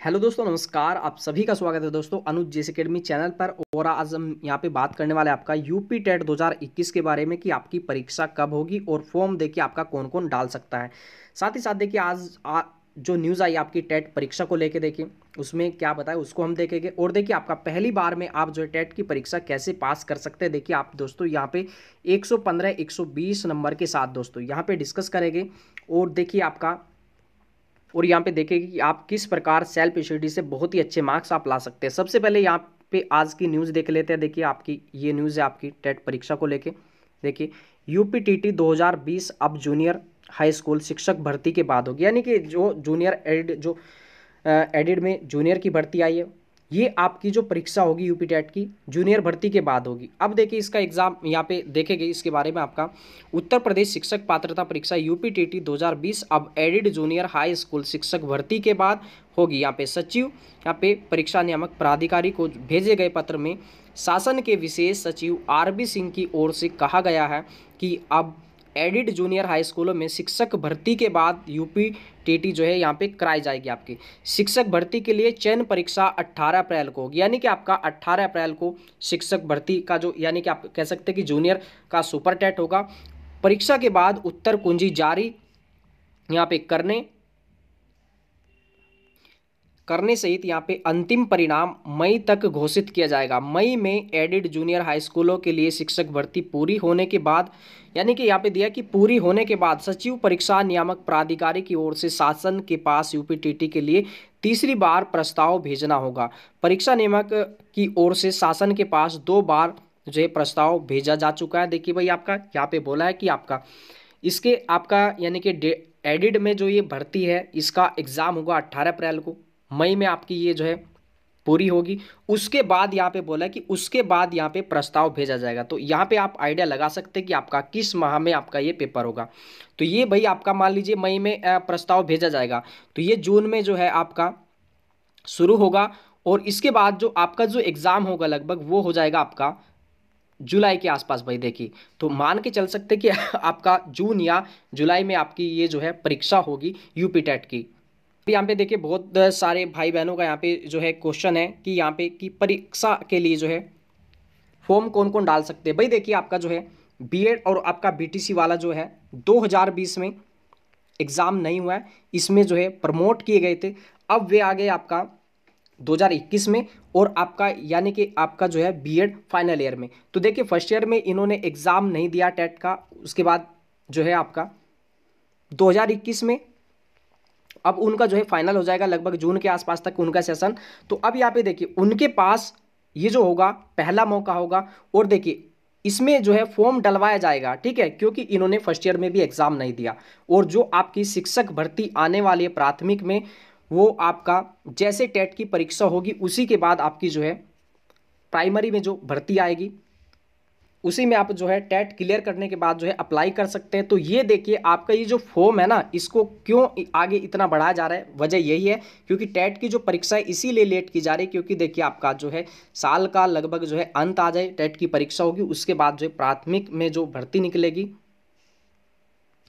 Hello दोस्तों नमस्कार। आप सभी का स्वागत है दोस्तों अनुज जेस अकेडमी चैनल पर। और आज हम यहाँ पे बात करने वाले आपका यूपी टेट 2021 के बारे में कि आपकी परीक्षा कब होगी और फॉर्म देखिए आपका कौन कौन डाल सकता है। साथ ही साथ देखिए आज आ, जो न्यूज़ आई आपकी टेट परीक्षा को लेके देखिए उसमें क्या बताए उसको हम देखेंगे। और देखिए आपका पहली बार में आप जो है टेट की परीक्षा कैसे पास कर सकते हैं देखिए आप दोस्तों यहाँ पे 115 120 नंबर के साथ दोस्तों यहाँ पे डिस्कस करेंगे। और देखिए आपका और यहाँ पे देखेंगे कि आप किस प्रकार सेल्फ स्टडी से बहुत ही अच्छे मार्क्स आप ला सकते हैं। सबसे पहले यहाँ पे आज की न्यूज़ देख लेते हैं। देखिए आपकी, ये न्यूज़ है आपकी टेट परीक्षा को लेके। देखिए यूपी टी टी दो हज़ार बीस अब जूनियर हाई स्कूल शिक्षक भर्ती के बाद होगी। यानी कि जो जूनियर एडिड जो एडिड में जूनियर की भर्ती आई है। ये आपकी जो परीक्षा होगी यूपी टेट की जूनियर भर्ती के बाद होगी। अब देखिए इसका एग्ज़ाम यहाँ पे देखेंगे, इसके बारे में आपका। उत्तर प्रदेश शिक्षक पात्रता परीक्षा यूपी टी टी दो हज़ार बीस, अब एडिड जूनियर हाई स्कूल शिक्षक भर्ती के बाद होगी यहाँ पे सचिव। यहाँ पे परीक्षा नियामक प्राधिकारी को भेजे गए पत्र में शासन के विशेष सचिव आर बी सिंह की ओर से कहा गया है कि अब एडिड जूनियर हाई स्कूलों में शिक्षक भर्ती के बाद यूपी टीटी जो है यहाँ पे कराई जाएगी आपकी। शिक्षक भर्ती के लिए चयन परीक्षा 18 अप्रैल को होगी। यानी कि आपका 18 अप्रैल को शिक्षक भर्ती का जो, यानी कि आप कह सकते हैं कि जूनियर का सुपर टेट होगा। परीक्षा के बाद उत्तर कुंजी जारी यहाँ पे करने करने सहित यहाँ पे अंतिम परिणाम मई तक घोषित किया जाएगा। मई में एडिड जूनियर हाई स्कूलों के लिए शिक्षक भर्ती पूरी होने के बाद, यानी कि यहाँ पे दिया कि पूरी होने के बाद सचिव परीक्षा नियामक प्राधिकारी की ओर से शासन के पास यूपीटीटी के लिए तीसरी बार प्रस्ताव भेजना होगा। परीक्षा नियामक की ओर से शासन के पास दो बार जो है प्रस्ताव भेजा जा चुका है। देखिए भाई आपका, यहाँ पे बोला है कि आपका, इसके आपका यानी कि एडिड में जो ये भर्ती है, इसका एग्ज़ाम होगा अट्ठारह अप्रैल को। मई में आपकी ये जो है पूरी होगी। उसके बाद यहाँ पे बोला कि उसके बाद यहाँ पे प्रस्ताव भेजा जाएगा। तो यहाँ पे आप आइडिया लगा सकते हैं कि आपका किस माह में आपका ये पेपर होगा। तो ये भाई आपका मान लीजिए मई में प्रस्ताव भेजा जाएगा। तो ये जून में जो है आपका शुरू होगा और इसके बाद जो आपका जो एग्ज़ाम होगा लगभग वो हो जाएगा आपका जुलाई के आसपास भाई देखिए। तो मान के चल सकते कि आपका जून या जुलाई में आपकी ये जो है परीक्षा होगी यूपी टेट की। यहाँ पे देखिए बहुत सारे भाई बहनों का यहाँ पे जो है क्वेश्चन है कि यहाँ पे कि परीक्षा के लिए जो है फॉर्म कौन कौन डाल सकते हैं। भाई देखिए आपका जो है बीएड और आपका बीटीसी वाला जो है 2020 में एग्ज़ाम नहीं हुआ है। इसमें जो है प्रमोट किए गए थे। अब वे आ गए आपका 2021 में और आपका यानी कि आपका जो है बीएड फाइनल ईयर में। तो देखिए फ़र्स्ट ईयर में इन्होंने एग्ज़ाम नहीं दिया टेट का। उसके बाद जो है आपका 2021 में अब उनका जो है फाइनल हो जाएगा लगभग जून के आसपास तक उनका सेशन तो अब यहाँ पे देखिए, उनके पास ये जो होगा, पहला मौका होगा और देखिए, इसमें जो है फॉर्म डलवाया जाएगा, ठीक है, क्योंकि इन्होंने फ़र्स्ट ईयर में भी एग्ज़ाम नहीं दिया। और जो आपकी शिक्षक भर्ती आने वाली है प्राथमिक में, वो आपका जैसे टेट की परीक्षा होगी, उसी के बाद आपकी जो है प्राइमरी में जो भर्ती आएगी। उसी में आप जो है टेट क्लियर करने के बाद जो है अप्लाई कर सकते हैं। तो ये देखिए, आपका ये जो फॉर्म है ना, इसको क्यों आगे इतना बढ़ाया जा रहा है? वजह यही है, क्योंकि टेट की जो परीक्षा है, इसीलिए लेट की जा रही है, क्योंकि देखिए आपका जो है साल का लगभग जो है अंत आ जाए, टेट की परीक्षा होगी, उसके बाद जो है प्राथमिक में जो भर्ती निकलेगी।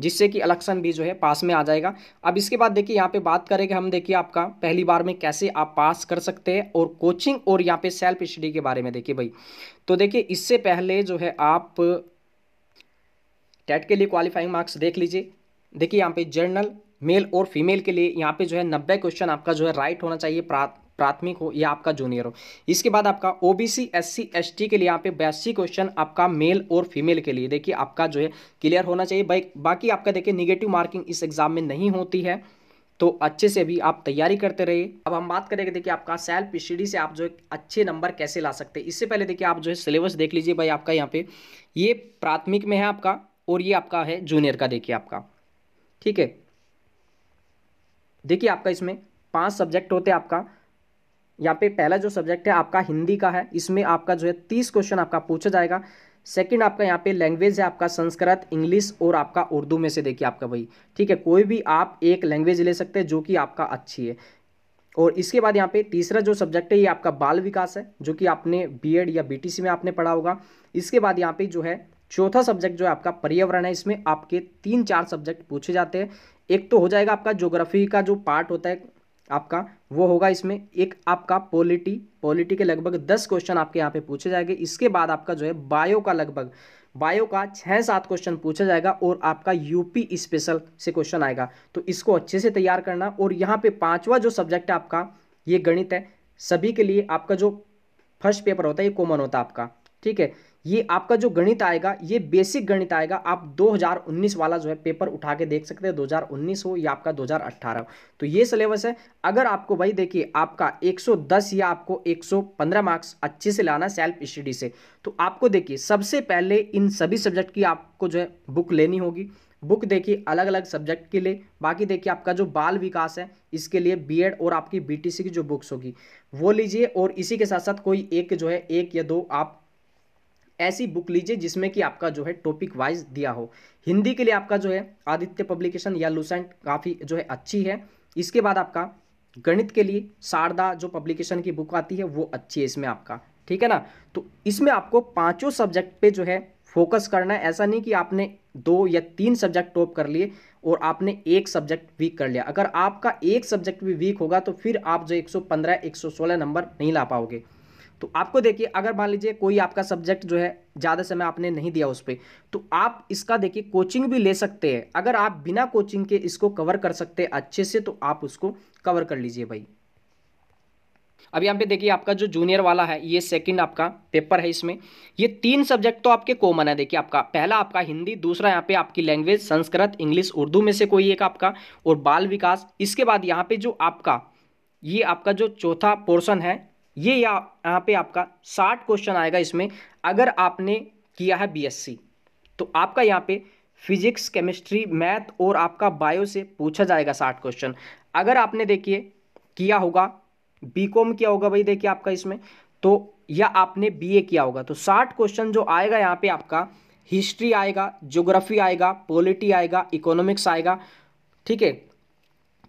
जिससे कि इलेक्शन भी जो है पास में आ जाएगा। अब इसके बाद देखिए यहाँ पे बात करेंगे हम देखिए आपका पहली बार में कैसे आप पास कर सकते हैं और कोचिंग और यहाँ पे सेल्फ स्टडी के बारे में देखिए भाई। तो देखिए इससे पहले जो है आप टेट के लिए क्वालिफाइंग मार्क्स देख लीजिए। देखिए यहाँ पे जर्नल मेल और फीमेल के लिए यहाँ पे जो है नब्बे क्वेश्चन आपका जो है राइट होना चाहिए प्राथमिक हो या आपका जूनियर हो। इसके बाद आपका ओबीसी एससी एसटी के लिए यहाँ पे बयासी क्वेश्चन आपका मेल और फीमेल के लिए। देखिए, आपका जो है क्लियर होना चाहिए। बाकी आपका देखिए निगेटिव मार्किंग इस एग्ज़ाम में नहीं होती है तो अच्छे से भी आप तैयारी करते रहिए। अब हम बात करेंगे, देखिए आपका सेल्फ स्टडी से आप जो अच्छे नंबर कैसे ला सकते हैं। इससे पहले देखिए आप जो है सिलेबस देख लीजिए भाई आपका यहाँ पे। ये प्राथमिक में है आपका और ये आपका है जूनियर का देखिए आपका। ठीक है? देखिए आपका इसमें पाँच सब्जेक्ट होते हैं आपका। यहाँ पे पहला जो सब्जेक्ट है, आपका हिंदी का है। इसमें आपका जो है, तीस क्वेश्चन आपका पूछा जाएगा। सेकंड आपका यहाँ पे लैंग्वेज है, आपका संस्कृत इंग्लिश और आपका उर्दू में से देखिए आपका भाई ठीक है, कोई भी आप एक लैंग्वेज ले सकते हैं जो कि आपका अच्छी है। और इसके बाद यहाँ पे तीसरा जो सब्जेक्ट है, ये आपका बाल विकास है, जो कि आपने बीएड या बीटीसी में आपने पढ़ा होगा। इसके बाद यहाँ पे जो है, चौथा सब्जेक्ट जो है, आपका पर्यावरण है। इसमें आपके तीन चार सब्जेक्ट पूछे जाते हैं। एक तो हो जाएगा आपका ज्योग्राफी का जो पार्ट होता है, आपका वो होगा इसमें एक आपका पॉलिटी पॉलिटी के लगभग दस क्वेश्चन आपके यहाँ पे पूछे जाएँगे। इसके बाद आपका जो है बायो का लगभग बायो का छः सात क्वेश्चन पूछा जाएगा और आपका यूपी स्पेशल से क्वेश्चन आएगा। तो इसको अच्छे से तैयार करना और यहाँ पे पांचवा जो सब्जेक्ट है आपका, ये गणित है। सभी के लिए आपका जो फ़र्स्ट पेपर होता है, ये कॉमन होता है आपका। ठीक है? ये आपका जो गणित आएगा, ये बेसिक गणित आएगा, आप 2019 वाला जो है पेपर उठा के देख सकते हैं 2019 हो या आपका 2018 हो। तो ये सिलेबस है। अगर आपको भाई देखिए, आपका 110 या आपको 115 मार्क्स अच्छे से लाना सेल्फ स्टडी से तो आपको देखिए, सबसे पहले इन सभी सब्जेक्ट की आपको जो है बुक लेनी होगी। बुक देखिए अलग अलग सब्जेक्ट के लिए। बाकी देखिए, आपका जो बाल विकास है, इसके लिए बीएड और आपकी बीटीसी की जो बुक्स होगी, वो लीजिए। और इसी के साथ साथ कोई एक जो है, एक या दो आप ऐसी बुक लीजिए जिसमें कि आपका जो है टॉपिक वाइज दिया हो। हिंदी के लिए आपका जो है आदित्य पब्लिकेशन या लूसेंट काफ़ी जो है अच्छी है। इसके बाद आपका गणित के लिए शारदा जो पब्लिकेशन की बुक आती है, वो अच्छी है इसमें आपका। ठीक है ना? तो इसमें आपको पाँचों सब्जेक्ट पे जो है फोकस करना है। ऐसा नहीं कि आपने दो या तीन सब्जेक्ट टॉप कर लिए और आपने एक सब्जेक्ट वीक कर लिया। अगर आपका एक सब्जेक्ट भी वीक होगा तो फिर आप जो 115 116 नंबर नहीं ला पाओगे। तो आपको देखिए, अगर मान लीजिए कोई आपका सब्जेक्ट जो है, ज़्यादा समय आपने नहीं दिया उस पर तो आप इसका देखिए कोचिंग भी ले सकते हैं। अगर आप बिना कोचिंग के इसको कवर कर सकते हैं अच्छे से तो आप उसको कवर कर लीजिए भाई। अब यहाँ पे देखिए, आपका जो जूनियर वाला है, ये सेकंड आपका पेपर है इसमें। ये तीन सब्जेक्ट तो आपके कॉमन है। देखिए, आपका पहला आपका हिंदी, दूसरा यहाँ पे आपकी लैंग्वेज संस्कृत इंग्लिश उर्दू में से कोई एक आपका, और बाल विकास। इसके बाद यहाँ पे जो आपका, ये आपका जो चौथा पोर्शन है ये यहाँ पे आपका साठ क्वेश्चन आएगा इसमें। अगर आपने किया है बीएससी तो आपका यहाँ पे फिजिक्स केमिस्ट्री मैथ और आपका बायो से पूछा जाएगा साठ क्वेश्चन अगर आपने देखिए, किया होगा बीकॉम किया होगा भाई, देखिए आपका इसमें। तो या आपने बीए किया होगा तो साठ क्वेश्चन जो आएगा यहाँ पे आपका हिस्ट्री आएगा ज्योग्राफी आएगा पॉलिटी आएगा इकोनॉमिक्स आएगा, ठीक है?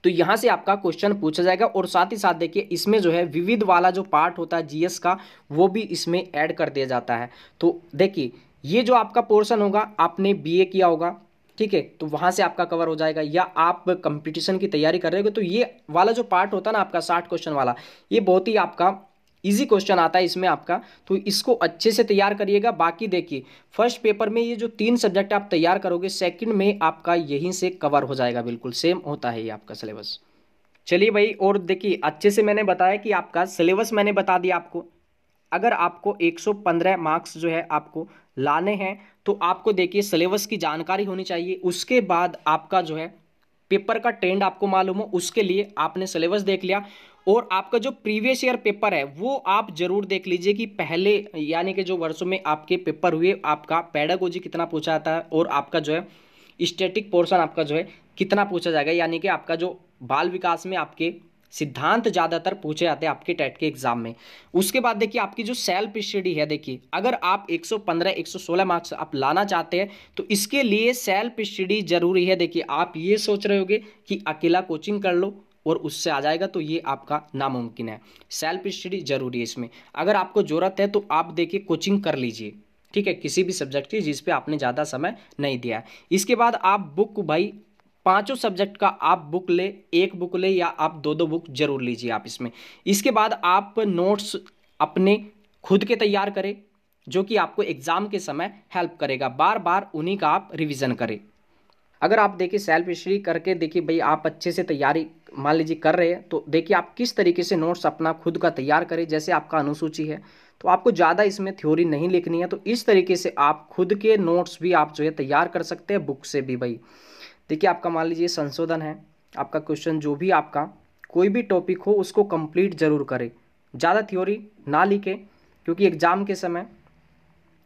तो यहाँ से आपका क्वेश्चन पूछा जाएगा और साथ ही साथ देखिए, इसमें जो है विविध वाला जो पार्ट होता है जीएस का, वो भी इसमें ऐड कर दिया जाता है। तो देखिए, ये जो आपका पोर्शन होगा, आपने बीए किया होगा, ठीक है? तो वहाँ से आपका कवर हो जाएगा या आप कंपटीशन की तैयारी कर रहे हो तो ये वाला जो पार्ट होता है ना आपका साठ क्वेश्चन वाला, ये बहुत ही आपका इजी क्वेश्चन आता है इसमें आपका। तो इसको अच्छे से तैयार करिएगा। बाकी देखिए फ़र्स्ट पेपर में ये जो तीन सब्जेक्ट आप तैयार करोगे सेकंड में आपका यहीं से कवर हो जाएगा। बिल्कुल सेम होता है ये आपका सिलेबस चलिए भाई, और देखिए, अच्छे से मैंने बताया कि आपका सिलेबस मैंने बता दिया आपको। अगर आपको 115 मार्क्स जो है आपको लाने हैं तो आपको देखिए सिलेबस की जानकारी होनी चाहिए। उसके बाद आपका जो है पेपर का ट्रेंड आपको मालूम हो, उसके लिए आपने सिलेबस देख लिया। और आपका जो प्रीवियस ईयर पेपर है, वो आप ज़रूर देख लीजिए कि पहले, यानी कि जो वर्षों में आपके पेपर हुए, आपका पैडागोजी कितना पूछा जाता है और आपका जो है स्टेटिक पोर्शन आपका जो है, कितना पूछा जाएगा। यानी कि आपका जो बाल विकास में आपके सिद्धांत ज़्यादातर पूछे जाते हैं आपके टेट के एग्ज़ाम में। उसके बाद देखिए, आपकी जो सेल्फ स्टडी है, देखिए, अगर आप 115 116 मार्क्स आप लाना चाहते हैं तो इसके लिए सेल्फ स्टडी ज़रूरी है। देखिए, आप ये सोच रहे होगे कि अकेला कोचिंग कर लो और उससे आ जाएगा तो ये आपका नामुमकिन है। सेल्फ स्टडी ज़रूरी है इसमें। अगर आपको ज़रूरत है तो आप देखिए कोचिंग कर लीजिए। ठीक है? किसी भी सब्जेक्ट की, जिस पे आपने ज़्यादा समय नहीं दिया इसके बाद आप बुक भाई, पाँचों सब्जेक्ट का आप बुक ले, एक बुक ले, या आप दो दो बुक ज़रूर लीजिए आप इसमें। इसके बाद आप नोट्स अपने खुद के तैयार करें, जो कि आपको एग्ज़ाम के समय हेल्प करेगा। बार बार उन्हीं का आप रिवीजन करें। अगर आप देखिए सेल्फ स्टडी करके देखिए, भाई आप अच्छे से तैयारी मान लीजिए कर रहे हैं तो देखिए आप किस तरीके से नोट्स अपना खुद का तैयार करें, जैसे आपका अनुसूची है। तो आपको ज़्यादा इसमें थ्योरी नहीं लिखनी है तो इस तरीके से आप खुद के नोट्स भी आप जो है तैयार कर सकते हैं बुक से भी भाई। देखिए आपका मान लीजिए संशोधन है, आपका क्वेश्चन जो भी आपका, कोई भी टॉपिक हो, उसको कंप्लीट ज़रूर करें। ज़्यादा थ्योरी ना लिखें, क्योंकि एग्ज़ाम के समय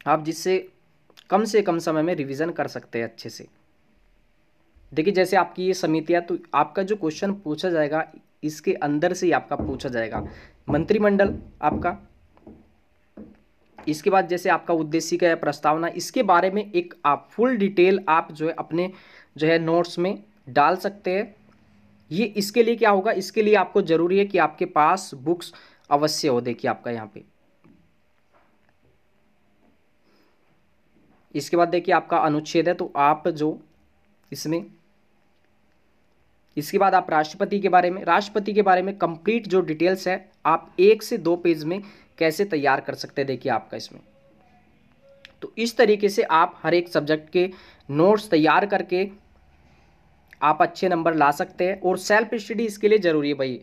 आप जिससे कम से कम समय में रिवीजन कर सकते हैं अच्छे से। देखिए, जैसे आपकी ये समितियाँ तो आपका जो क्वेश्चन पूछा जाएगा, इसके अंदर से ही आपका पूछा जाएगा। मंत्रिमंडल आपका, इसके बाद जैसे आपका उद्देश्य का प्रस्तावना, इसके बारे में एक आप फुल डिटेल आप जो है, अपने जो है नोट्स में डाल सकते हैं। ये इसके लिए क्या होगा, इसके लिए आपको ज़रूरी है कि आपके पास बुक्स अवश्य हो। देखिए आपका यहाँ पे। इसके बाद देखिए आपका अनुच्छेद है तो आप जो इसमें इसके बाद आप राष्ट्रपति के बारे में, राष्ट्रपति के बारे में कंप्लीट जो डिटेल्स है, आप एक से दो पेज में कैसे तैयार कर सकते हैं, देखिए आपका इसमें। तो इस तरीके से आप हर एक सब्जेक्ट के नोट्स तैयार करके आप अच्छे नंबर ला सकते हैं और सेल्फ स्टडी इसके लिए ज़रूरी है भाई।